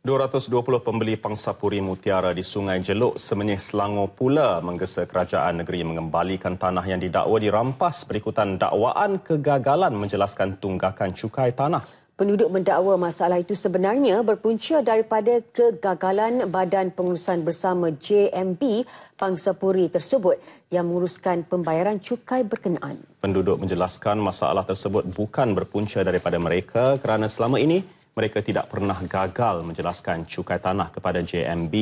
220 pembeli pangsapuri mutiara di Sungai Jeluk, Semenyih Selangor pula menggesa kerajaan negeri mengembalikan tanah yang didakwa dirampas berikutan dakwaan kegagalan menjelaskan tunggakan cukai tanah. Penduduk mendakwa masalah itu sebenarnya berpunca daripada kegagalan Badan Pengurusan Bersama JMB Pangsapuri tersebut yang menguruskan pembayaran cukai berkenaan. Penduduk menjelaskan masalah tersebut bukan berpunca daripada mereka kerana selama ini mereka tidak pernah gagal menjelaskan cukai tanah kepada JMB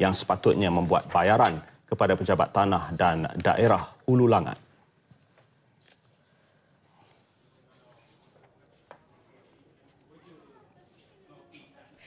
yang sepatutnya membuat bayaran kepada pejabat tanah dan daerah hulu langat.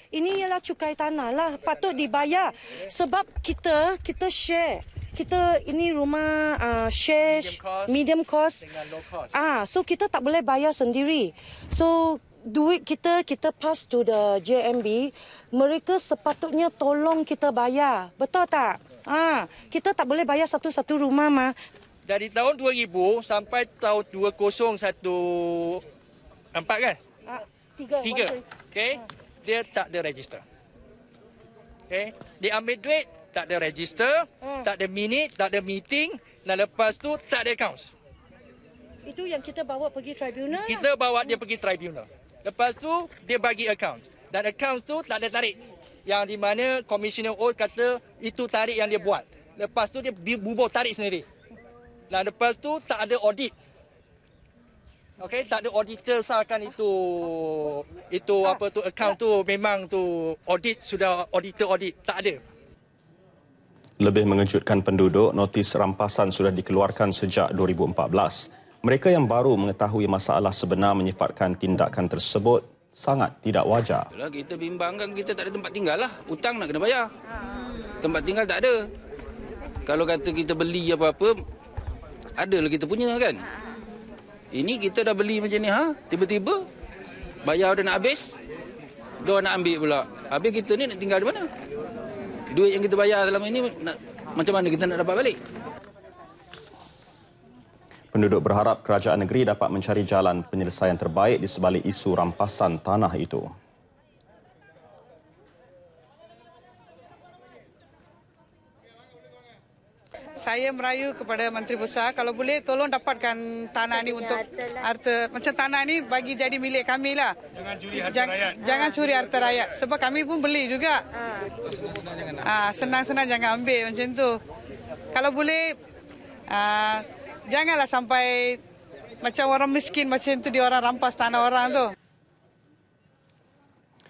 Ini ialah cukai tanah lah patut dibayar sebab kita kita share kita ini rumah uh, share medium cost, medium cost. ah so kita tak boleh bayar sendiri so duit kita kita pass to the JMB, mereka sepatutnya tolong kita bayar. Betul tak? Ha, kita tak boleh bayar satu-satu rumah mah. Dari tahun 2000 sampai tahun 2014 kan? Ha, tiga. Tiga. Okay. Ha. Dia tak ada register. Okay. Dia ambil duit, tak ada register, ha. tak ada minute, tak ada meeting. Dan lepas tu tak ada accounts. Itu yang kita bawa pergi tribunal? Kita bawa dia pergi tribunal. Lepas tu dia bagi account. Dan account tu tak ada tarik. Yang di mana Commissioner O kata itu tarik yang dia buat. Lepas tu dia bubuh tarik sendiri. Dan lepas tu tak ada audit. Okey, tak ada auditor sahkan itu itu apa tu account tu memang tu audit sudah auditor audit tak ada. Lebih mengejutkan penduduk, notis rampasan sudah dikeluarkan sejak 2014. Mereka yang baru mengetahui masalah sebenar menyifatkan tindakan tersebut sangat tidak wajar. Yalah, kita bimbangkan kita tak ada tempat tinggal lah. Hutang nak kena bayar. Tempat tinggal tak ada. Kalau kata kita beli apa-apa, adalah kita punya kan. Ini kita dah beli macam ni ha, tiba-tiba bayar dah nak habis. Dia nak ambil pula. Habis kita ni nak tinggal di mana? Duit yang kita bayar selama ini nak, macam mana kita nak dapat balik? Penduduk berharap kerajaan negeri dapat mencari jalan penyelesaian terbaik di sebalik isu rampasan tanah itu. Saya merayu kepada Menteri Besar kalau boleh tolong dapatkan tanah ini untuk harta macam tanah ini bagi jadi milik kami lah. Jangan curi harta Jang, rakyat. Jangan curi harta rakyat sebab kami pun beli juga. Ah, senang-senang jangan ambil macam tu. Kalau boleh ah, janganlah sampai macam orang miskin macam tu dia orang rampas tanah orang tu.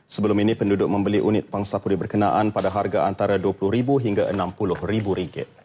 Sebelum ini penduduk membeli unit pangsapuri berkenaan pada harga antara RM20,000 hingga RM60,000.